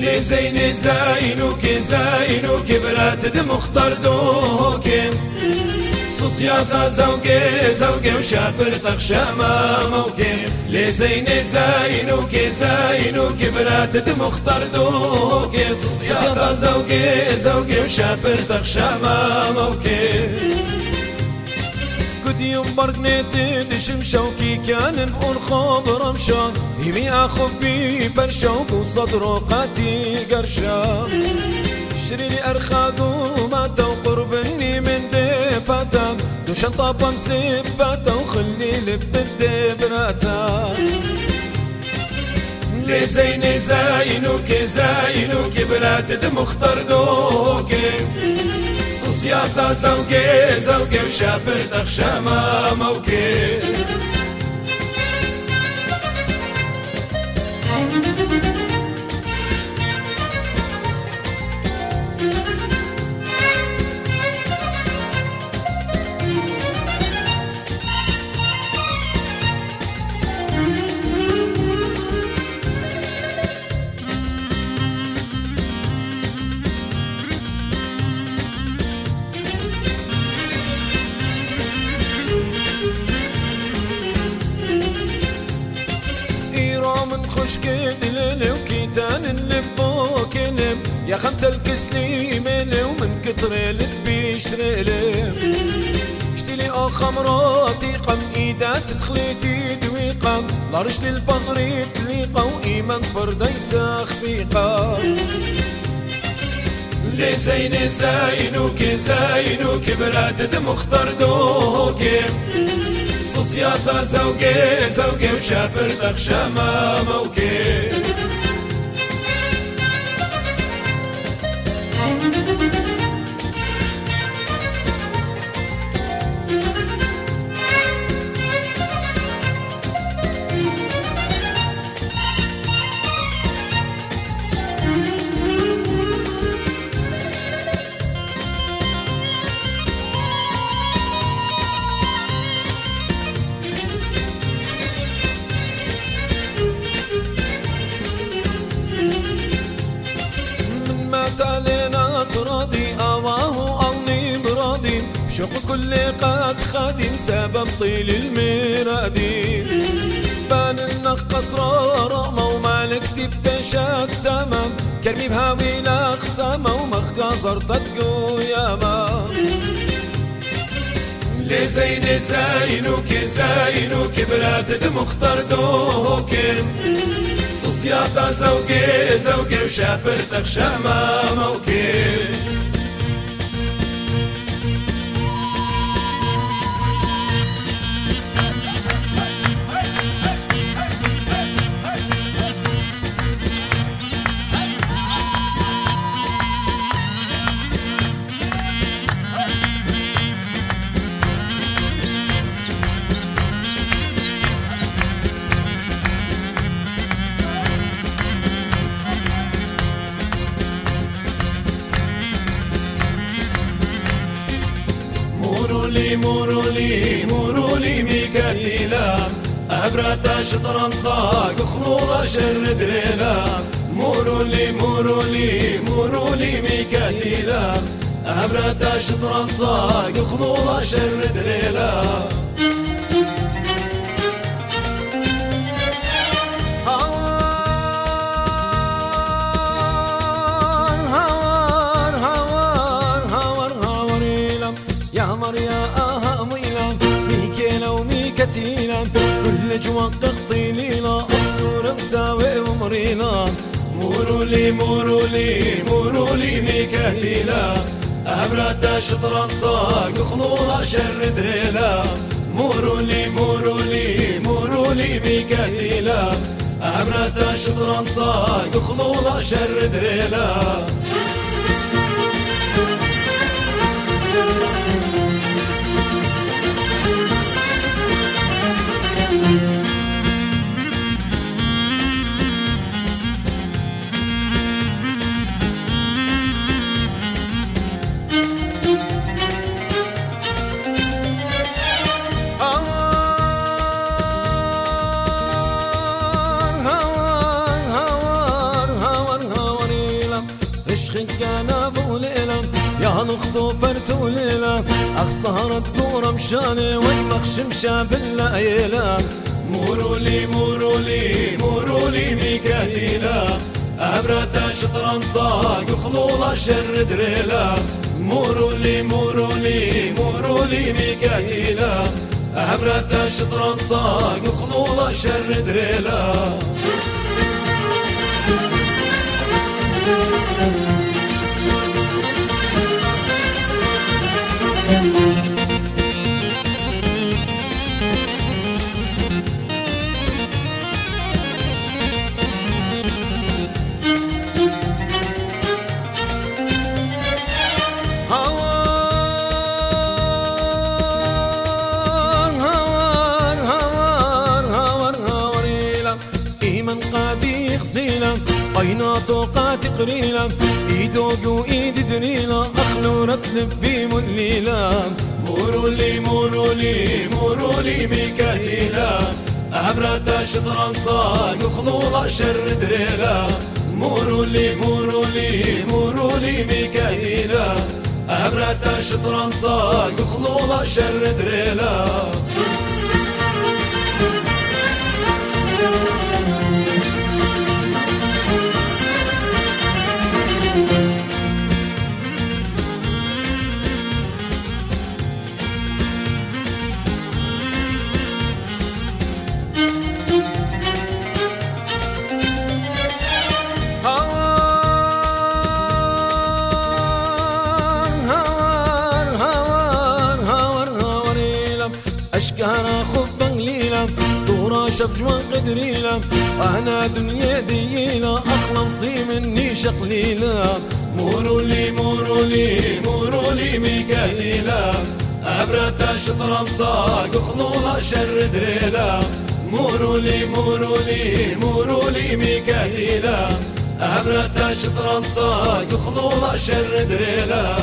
لي زين زينوك زينوك برات مختار دوكي صوصياثا زوجي زوجي وشابر تخشما موكي لي زين زينوك زينوك برات مختار دوكي صوصياثا زوجي زوجي وشابر تخشما موكي يوم برقنيتي دشم شوكي كان بقول خبر مشان يمي اخبي برشوق وصدره قاتي قرشا شري لي ارخاق وما قربني من ديباتا دوشن طابا مسباتا وخلي لب الدبراتا لي زيني زينوك زينوك برات مختار دوكي سیاخدا زەوگێ زەوگێ شاپر دەخشەمە مەوکێ. موكي دلل وكيتان اللبو كلم يا خمت الكسلي ملي ومن كتر لبي شرلم اشتلي خمراتي قم إيدا تدخليتي دويقة لارش للبغري تليقة وإيمان بردا يساخ بيقة لي زين زينوك زينوك براد مختار دوكي. سیاخە زەوگێ زەوگێ و شاپر بەخشەمە مەوکێ. شوق كل قد خادم سبب طيل المرادي بان النخ قصرارة مو مالك تبشات تمام. كرمي بهاوي لخصامة ومخ زرطت قوياما لي زين زينوك زينوك برات مختار دوكم صوصياثا زوجي زوجي وشافر تخشى ما موكي لي مروا لي مروا لي ميكاتيلا. أبرة شطرا صاق خلوضة شر دريلا. مروا لي مروا لي مروا لي ميكاتيلا. أبرة شطرا صاق خلوضة شر دريلا. كتينا كل جوا قطيلينا أقصر مساوي ومرينا موروا لي موروا لي موروا لي ميكاتيلا أبرد شطرا صاق خلولا شر دريلا. موروا لي موروا لي موروا لي ميكاتيلا أبرد شطرا صاق خلولا شر دريلا. الخطو فرتو ليلة أخ سهرت دورة مشاني والمخش مشى بالليلة موروا لي موروا لي موروا لي ميكاتيلا. أبرة شطرا صاق وخلولا شر دريلا. موروا لي موروا لي موروا لي ميكاتيلا أبرة شطرا صاق وخلولا شر دريلا قيناطو قاتي قريلة ايدوق وايد دريلة أخلو رتلب بي مليلة مورولي مورولي مورولي ميكاتيلا أبرد شطران صاق وخلولا شر دريلا مورولي مورولي مورولي ميكاتيلا أبرد شطران صاق وخلولا شر دريلا دورا شبجوان قدريلة أنا دنيا دييلة اخلصي مني شقليلة موروا لي موروا لي موروا لي ميكاتيلة ابرة شطرا صاق خلولا شر دريلة موروا لي موروا لي موروا لي ميكاتيلة أبرة شطرا صاق خلولا شر دريلة